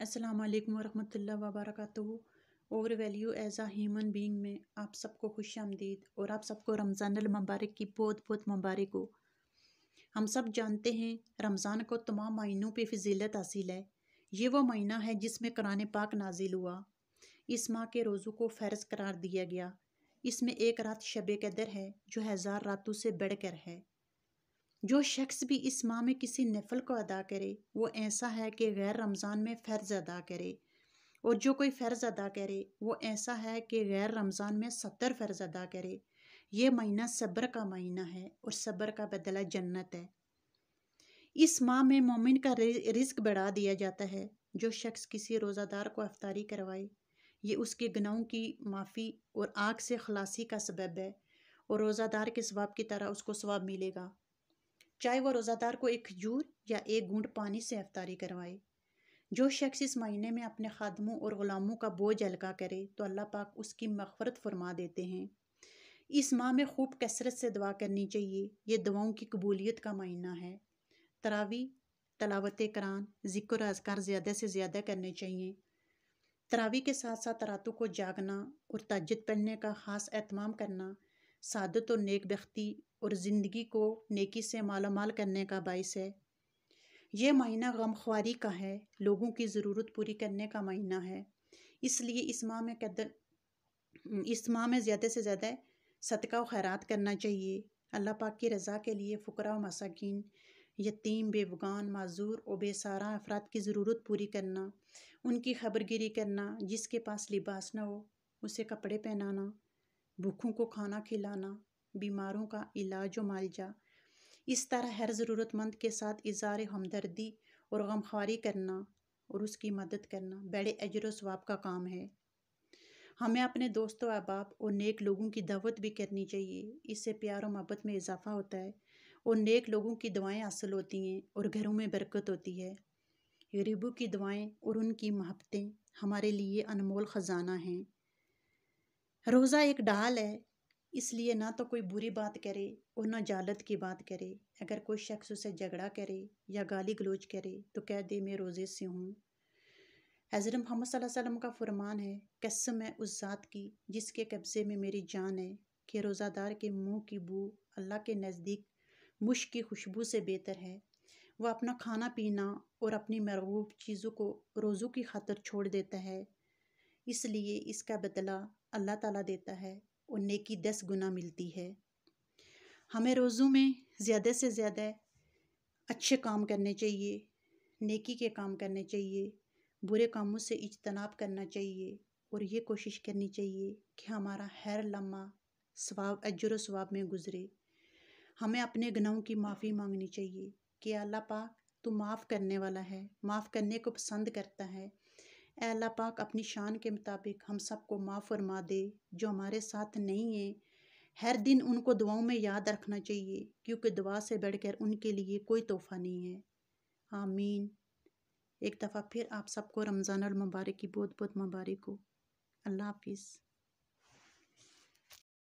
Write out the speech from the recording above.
अस्सलाम वालेकुम वरहमतुल्लाहि वबरकातुहू our value as a human being में आप सबको खुश आमदीद और आप सबको रमज़ान मुबारक की बहुत बहुत मुबारक हो हम सब जानते हैं रमज़ान को तमाम महीनों पे फजीलत हासिल है ये वो महीना है जिसमें कुरान पाक नाजिल हुआ इस माह के रोज़ों को फ़र्ज़ करार दिया गया इसमें एक रात शब कदर है जो हज़ार रातों से बढ़कर है जो शख्स भी इस माह में किसी नफल को अदा करे, वो ऐसा है कि गैर रमज़ान में फ़र्ज़ अदा करे। और जो कोई फ़र्ज़ अदा करे, वो ऐसा है कि गैर रमज़ान में सत्तर फ़र्ज़ अदा करे। ये महीना सब्र का महीना है और सब्र का बदला जन्नत है। इस माह में मोमिन का रिस्क बढ़ा दिया जाता है, जो शख्स किसी रोज़ादार को अफ्तारी करवाए। ये उसके गनाहों की माफ़ी और आग से खलासी का सबब है और रोज़ादार के स्वाब की तरह उसको स्वाब मिलेगा। चाहे वह रोज़ादार को एक खजूर या एक घूंट पानी से अफ्तारी करवाए। जो शख्स इस महीने में अपने खादमों और ग़ुलामों का बोझ हल्का करे तो अल्लाह पाक उसकी मफ़रत फरमा देते हैं। इस माह में खूब कसरत से दुआ करनी चाहिए। ये दुआओं की कबूलियत का महीना है। तरावी, तलावत करान ज़िक्र अजकार ज़्यादा से ज़्यादा करने चाहिए। तरावी के साथ साथ रातों को जागना और तजद पढ़ने का ख़ास एहतमाम करना सादत और नेक बख्ती और ज़िंदगी को नेकी से मालामाल करने का बायस है। यह महीना गमख्वारी का है, लोगों की ज़रूरत पूरी करने का महीना है। इसलिए इस माह में कदर, इस माह में ज़्यादा से ज़्यादा सदका व खैरात करना चाहिए। अल्लाह पाक की रज़ा के लिए फ़ुकरा मसाकिन, यतीम बेबगान माजूर और बेसारा अफराद की ज़रूरत पूरी करना, उनकी खबरगिरी करना, जिसके पास लिबास ना हो, उसे कपड़े पहनाना भूखों को खाना खिलाना, बीमारों का इलाज व मालजा। इस तरह हर ज़रूरतमंद के साथ इज़ार हमदर्दी और गमख्वारी करना और उसकी मदद करना बड़े अजर स्वाब का काम है। हमें अपने दोस्तों, अहबाब और नेक लोगों की दावत भी करनी चाहिए। इससे प्यार और मोहब्बत में इजाफ़ा होता है और नेक लोगों की दुआएँ हासिल होती हैं और घरों में बरकत होती है। गरीबों की दुआएँ और उनकी महब्बतें हमारे लिए अनमोल ख़जाना हैं। रोज़ा एक डाल है, इसलिए ना तो कोई बुरी बात करे और ना जालत की बात करे। अगर कोई शख्स उसे झगड़ा करे या गाली गलोच करे तो कह दे, मैं रोज़े से हूँ। हज़रत मोहम्मद वसल्लम का फरमान है, कसम है उस ज़ात की, जिसके कब्ज़े में मेरी जान है, कि रोज़ादार के मुँह की बू अल्लाह के नज़दीक मुश्क की खुशबू से बेहतर है। वह अपना खाना पीना और अपनी मरगूब चीज़ों को रोज़ों की खातर छोड़ देता है। इसलिए इसका बदला अल्लाह ताला देता है, और नेकी दस गुना मिलती है। हमें रोज़ों में ज़्यादा से ज़्यादा अच्छे काम करने चाहिए, नेकी के काम करने चाहिए, बुरे कामों से इजतनाब करना चाहिए, और ये कोशिश करनी चाहिए कि हमारा हर लम्हा स्वाब, अजर स्वाब में गुज़रे। हमें अपने गनाहों की माफ़ी मांगनी चाहिए कि अल्लाह पाक तू माफ़ करने वाला है, माफ़ करने को पसंद करता है अल्लाह पाक अपनी शान के मुताबिक हम सबको माफ़ फरमा दे, जो हमारे साथ नहीं है। हर दिन उनको दुआओं में याद रखना चाहिए, क्योंकि दुआ से बढ़कर उनके लिए कोई तोहफ़ा नहीं है। आमीन। एक दफ़ा फिर आप सबको रमज़ान मुबारक की बहुत बहुत मुबारक हो। अल्लाह हाफिज़।